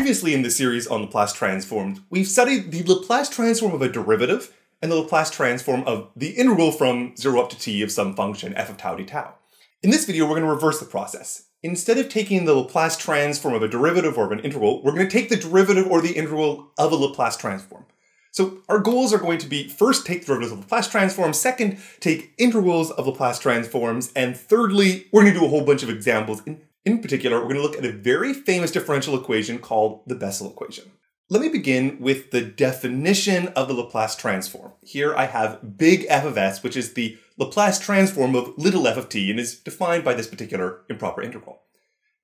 Previously in the series on Laplace transforms, we've studied the Laplace transform of a derivative and the Laplace transform of the integral from 0 up to t of some function f of tau d tau. In this video, we're going to reverse the process. Instead of taking the Laplace transform of a derivative or of an integral, we're going to take the derivative or the integral of a Laplace transform. So our goals are going to be first take the derivatives of Laplace transforms, second take integrals of Laplace transforms, and thirdly, we're going to do a whole bunch of examples. In, in particular, we're going to look at a very famous differential equation called the Bessel equation. Let me begin with the definition of the Laplace transform. Here I have big f of s, which is the Laplace transform of little f of t and is defined by this particular improper integral.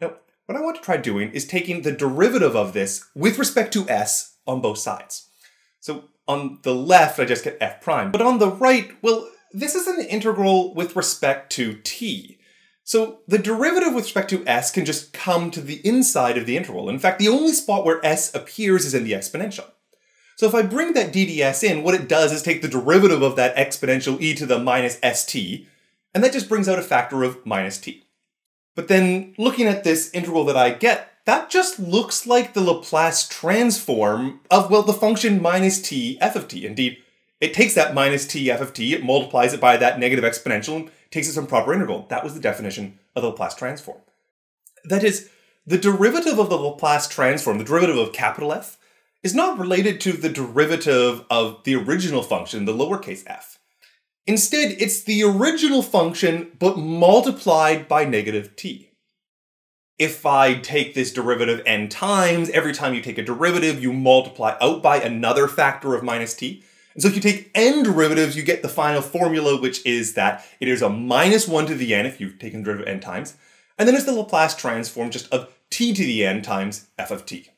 Now, what I want to try doing is taking the derivative of this with respect to s on both sides. So on the left, I just get f prime, but on the right, well, this is an integral with respect to t. So the derivative with respect to s can just come to the inside of the integral. In fact, the only spot where s appears is in the exponential. So if I bring that dds in, what it does is take the derivative of that exponential e to the minus st, and that just brings out a factor of minus t. But then looking at this integral that I get, that just looks like the Laplace transform of, well, the function minus t f of t. Indeed, it takes that minus t f of t, it multiplies it by that negative exponential, takes it some proper integral. That was the definition of the Laplace transform. That is, the derivative of the Laplace transform, the derivative of capital F, is not related to the derivative of the original function, the lowercase f. Instead, it's the original function, but multiplied by negative t. If I take this derivative n times, every time you take a derivative, you multiply out by another factor of minus t. And so if you take n derivatives, you get the final formula, which is that it is a minus 1 to the n if you've taken the derivative n times. And then it's the Laplace transform just of t to the n times f of t.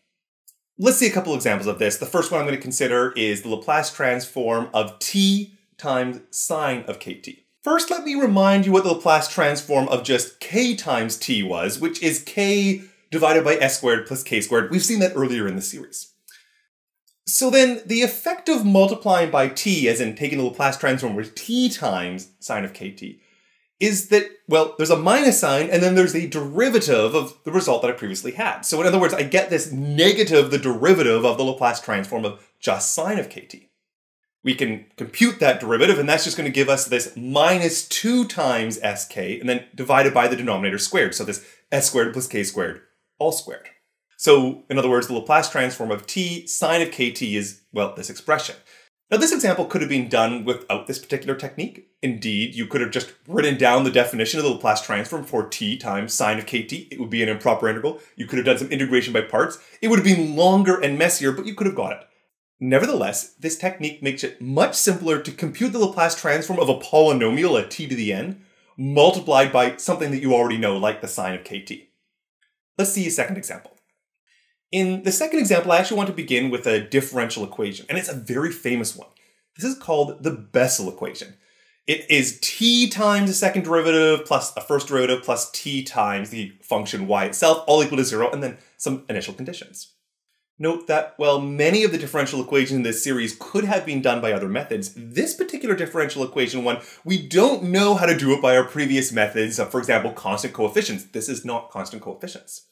Let's see a couple examples of this. The first one I'm going to consider is the Laplace transform of t times sine of kt. First, let me remind you what the Laplace transform of just k times t was, which is k divided by s squared plus k squared. We've seen that earlier in the series. So then the effect of multiplying by t, as in taking the Laplace transform with t times sine of kt, is that, well, there's a minus sign and then there's the derivative of the result that I previously had. So in other words, I get this negative, the derivative of the Laplace transform of just sine of kt. We can compute that derivative and that's just going to give us this minus 2 times sk and then divided by the denominator squared. So this s squared plus k squared all squared. So, in other words, the Laplace transform of t sine of kt is, well, this expression. Now, this example could have been done without this particular technique. Indeed, you could have just written down the definition of the Laplace transform for t times sine of kt. It would be an improper integral. You could have done some integration by parts. It would have been longer and messier, but you could have got it. Nevertheless, this technique makes it much simpler to compute the Laplace transform of a polynomial at t to the n, multiplied by something that you already know, like the sine of kt. Let's see a second example. In the second example, I actually want to begin with a differential equation, and it's a very famous one. This is called the Bessel equation. It is t times the second derivative plus a first derivative plus t times the function y itself, all equal to zero, and then some initial conditions. Note that while many of the differential equations in this series could have been done by other methods, this particular differential equation one, we don't know how to do it by our previous methods, for example, constant coefficients. This is not constant coefficients.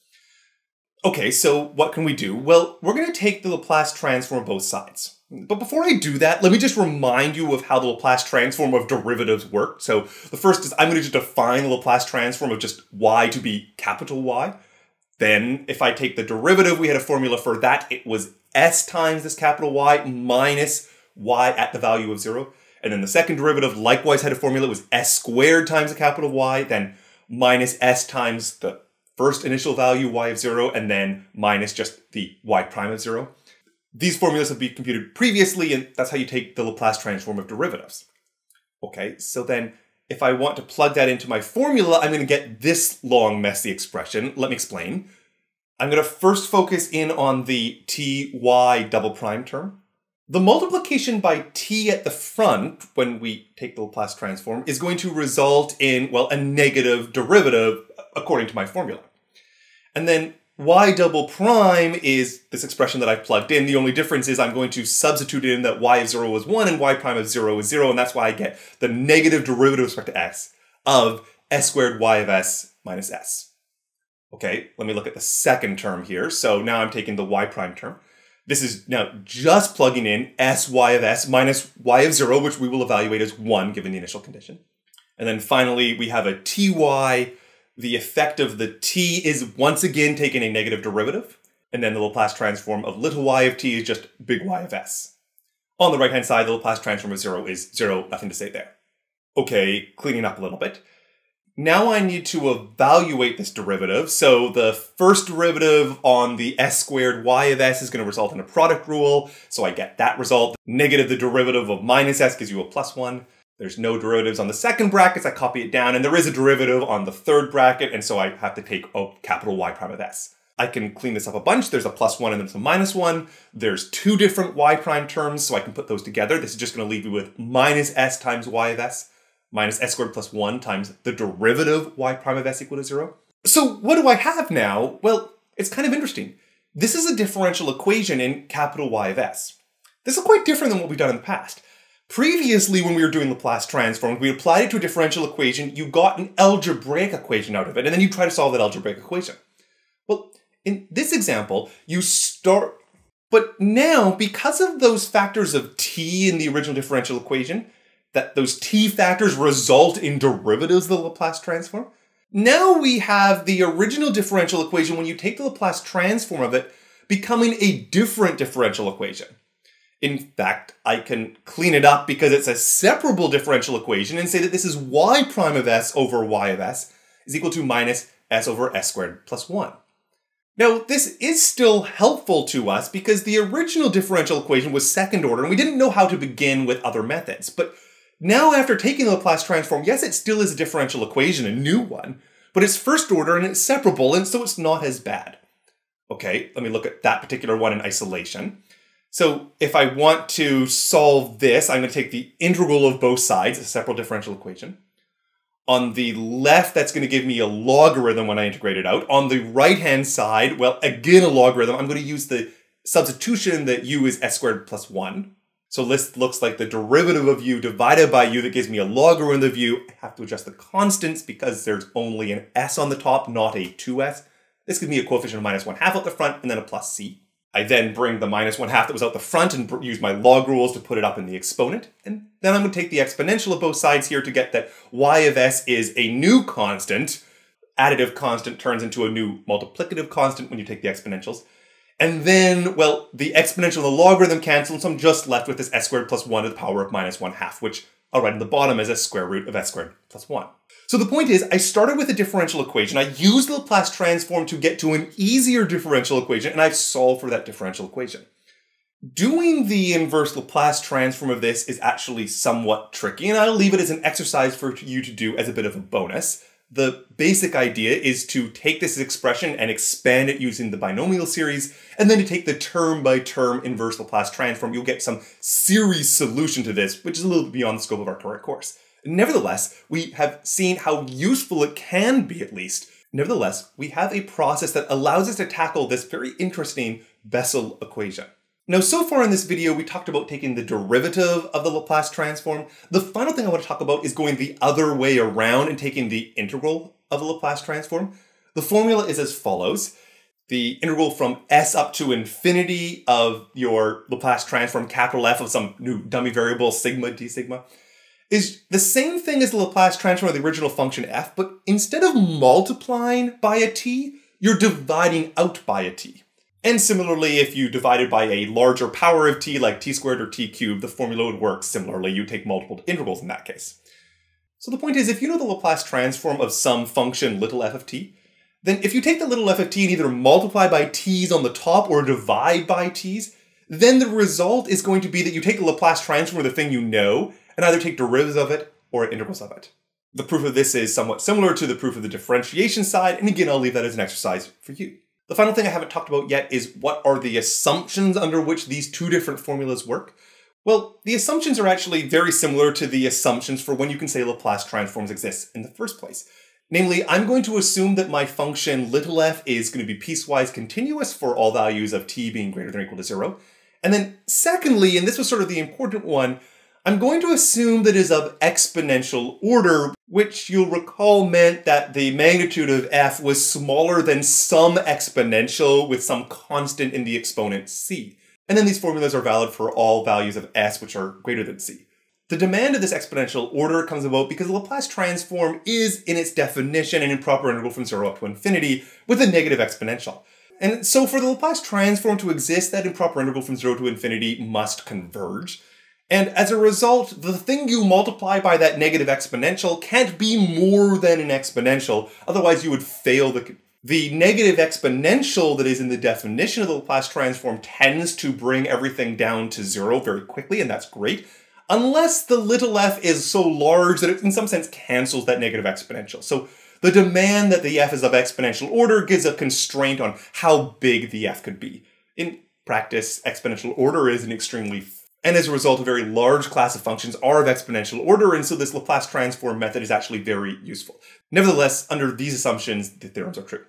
Okay, so what can we do? Well, we're going to take the Laplace transform both sides. But before I do that, let me just remind you of how the Laplace transform of derivatives work. So the first is I'm going to define the Laplace transform of just y to be capital Y. Then if I take the derivative, we had a formula for that. It was s times this capital Y minus y at the value of zero. And then the second derivative likewise had a formula. It was s squared times the capital Y, then minus s times the first initial value y of 0 and then minus just the y prime of 0. These formulas have been computed previously, and that's how you take the Laplace transform of derivatives. Okay, so then if I want to plug that into my formula, I'm going to get this long, messy expression. Let me explain. I'm going to first focus in on the ty double prime term. The multiplication by t at the front, when we take the Laplace transform, is going to result in, well, a negative derivative according to my formula. And then y double prime is this expression that I've plugged in. The only difference is I'm going to substitute in that y of 0 is 1 and y prime of 0 is 0, and that's why I get the negative derivative with respect to x of s squared y of s minus s. Okay, let me look at the second term here. So now I'm taking the y prime term. This is now just plugging in s y of s minus y of 0, which we will evaluate as 1 given the initial condition. And then finally, we have a ty. The effect of the t is once again taking a negative derivative. And then the Laplace transform of little y of t is just big Y of s. On the right-hand side, the Laplace transform of 0 is 0, nothing to say there. Okay, cleaning up a little bit. Now I need to evaluate this derivative. So the first derivative on the s squared y of s is going to result in a product rule. So I get that result. Negative the derivative of minus s gives you a plus 1. There's no derivatives on the second bracket, so I copy it down. And there is a derivative on the third bracket, and so I have to take a capital Y prime of s. I can clean this up a bunch. There's a plus 1 and there's a minus 1. There's two different y prime terms, so I can put those together. This is just going to leave me with minus s times y of s minus s squared plus 1 times the derivative y prime of s equal to 0. So what do I have now? Well, it's kind of interesting. This is a differential equation in capital Y of s. This is quite different than what we've done in the past. Previously, when we were doing Laplace transforms, we applied it to a differential equation, you got an algebraic equation out of it, and then you try to solve that algebraic equation. Well, in this example, you start, but now, because of those factors of t in the original differential equation, that those t factors result in derivatives of the Laplace transform. Now we have the original differential equation when you take the Laplace transform of it becoming a different differential equation. In fact, I can clean it up because it's a separable differential equation and say that this is y prime of s over y of s is equal to minus s over s squared plus 1. Now, this is still helpful to us because the original differential equation was second order and we didn't know how to begin with other methods. But now, after taking the Laplace transform, yes, it still is a differential equation, a new one, but it's first order and it's separable, and so it's not as bad. Okay, let me look at that particular one in isolation. So if I want to solve this, I'm going to take the integral of both sides, a separate differential equation. On the left, that's going to give me a logarithm when I integrate it out. On the right-hand side, well, again, a logarithm. I'm going to use the substitution that u is s squared plus 1. So this looks like the derivative of u divided by u that gives me a logarithm of u. I have to adjust the constants because there's only an s on the top, not a 2s. This gives me a coefficient of minus 1 half at the front and then a plus c. I then bring the minus 1 half that was out the front and use my log rules to put it up in the exponent. And then I'm going to take the exponential of both sides here to get that y of s is a new constant. Additive constant turns into a new multiplicative constant when you take the exponentials. And then, well, the exponential and the logarithm cancel, so I'm just left with this s squared plus 1 to the power of minus 1 half, which I'll write in the bottom as a square root of s squared plus 1. So the point is, I started with a differential equation, I used the Laplace transform to get to an easier differential equation, and I've solved for that differential equation. Doing the inverse Laplace transform of this is actually somewhat tricky, and I'll leave it as an exercise for you to do as a bit of a bonus the basic idea is to take this expression and expand it using the binomial series, and then to take the term by term inverse Laplace transform, you'll get some series solution to this, which is a little beyond the scope of our current course. Nevertheless, we have seen how useful it can be at least. Nevertheless, we have a process that allows us to tackle this very interesting Bessel equation. Now, so far in this video, we talked about taking the derivative of the Laplace transform. The final thing I want to talk about is going the other way around and taking the integral of the Laplace transform. The formula is as follows. The integral from s up to infinity of your Laplace transform, capital F of some new dummy variable, sigma d sigma, is the same thing as the Laplace transform of the original function f, but instead of multiplying by a t, you're dividing out by a t. And similarly, if you divided by a larger power of t, like t squared or t cubed, the formula would work similarly. You take multiple integrals in that case. So the point is, if you know the Laplace transform of some function little f of t, then if you take the little f of t and either multiply by t's on the top or divide by t's, then the result is going to be that you take the Laplace transform of the thing you know and either take derivatives of it or integrals of it. The proof of this is somewhat similar to the proof of the differentiation side, and again, I'll leave that as an exercise for you. The final thing I haven't talked about yet is what are the assumptions under which these two different formulas work? Well, the assumptions are actually very similar to the assumptions for when you can say Laplace transforms exist in the first place. Namely, I'm going to assume that my function little f is going to be piecewise continuous for all values of t being greater than or equal to zero. And then secondly, and this was sort of the important one, I'm going to assume that is of exponential order, which you'll recall meant that the magnitude of f was smaller than some exponential with some constant in the exponent c. And then these formulas are valid for all values of s which are greater than c. The demand of this exponential order comes about because the Laplace transform is, in its definition, an improper integral from 0 up to infinity with a negative exponential. And so for the Laplace transform to exist, that improper integral from 0 to infinity must converge. And as a result, the thing you multiply by that negative exponential can't be more than an exponential, otherwise you would fail the the negative exponential that is in the definition of the Laplace transform tends to bring everything down to zero very quickly, and that's great, unless the little f is so large that it in some sense cancels that negative exponential. So the demand that the f is of exponential order gives a constraint on how big the f could be. In practice, exponential order is an extremely and as a result, a very large class of functions are of exponential order, and so this Laplace transform method is actually very useful. Nevertheless, under these assumptions, the theorems are true.